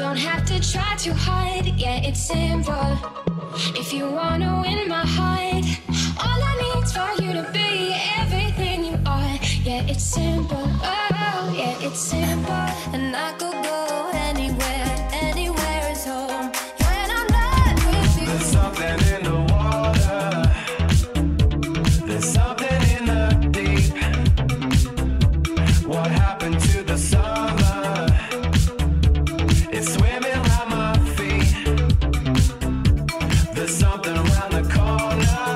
Don't have to try too hard, yeah, it's simple. If you wanna win my heart, all I need's for you to be everything you are. Yeah, it's simple. Oh, yeah, it's simple. And I could go anywhere, anywhere is home. When I'm not with you, there's something in the water. There's something in the deep. What happened? no.